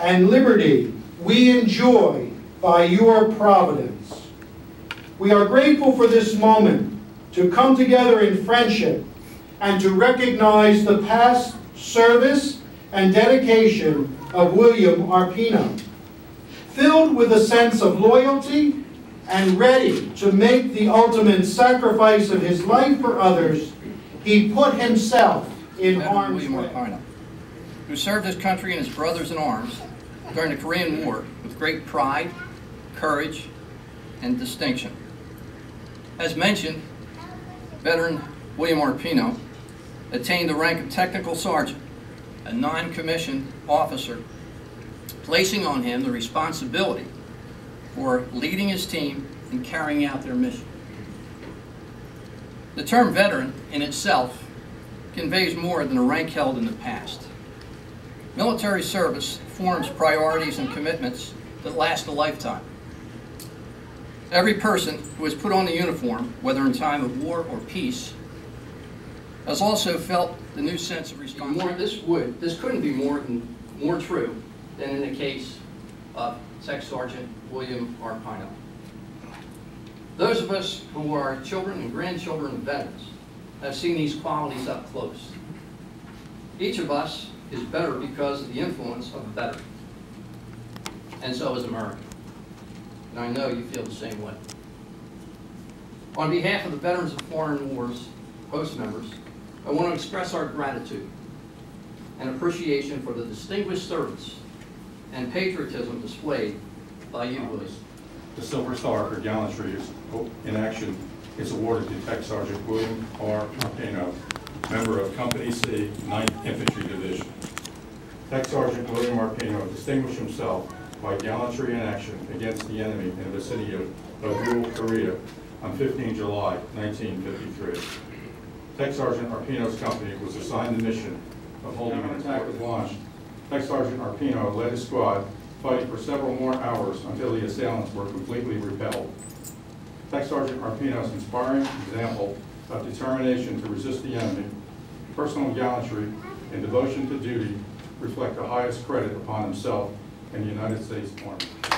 and liberty we enjoy by your providence. We are grateful for this moment to come together in friendship and to recognize the past service and dedication of William Arpino. Filled with a sense of loyalty and ready to make the ultimate sacrifice of his life for others, he put himself in harm's way. Who served his country and his brothers in arms during the Korean War with great pride, courage, and distinction. As mentioned, veteran William Arpino attained the rank of technical sergeant, a non-commissioned officer, placing on him the responsibility for leading his team and carrying out their mission. The term veteran in itself conveys more than a rank held in the past. Military service forms priorities and commitments that last a lifetime. Every person who has put on the uniform, whether in time of war or peace, has also felt the new sense of responsibility. More, this would, this couldn't be more more true than in the case of Tech Sergeant William R. Arpino. Those of us who are children and grandchildren of veterans have seen these qualities up close. Each of us is better because of the influence of veteran. And so is America. And I know you feel the same way. On behalf of the Veterans of Foreign Wars host members, I want to express our gratitude and appreciation for the distinguished service and patriotism displayed by you, William. The Silver Star for gallantry in action is awarded to Tech Sergeant William R. Arpino, member of Company C, 9th Infantry Division. Tech Sergeant William Arpino distinguished himself by gallantry in action against the enemy in the vicinity of Ewell, Korea on 15 July 1953. Tech Sergeant Arpino's company was assigned the mission of holding an attack was launched. Tech Sergeant Arpino led his squad, fighting for several more hours until the assailants were completely repelled. Tech Sergeant Arpino's inspiring example of determination to resist the enemy, personal gallantry, and devotion to duty reflect the highest credit upon himself and the United States Army.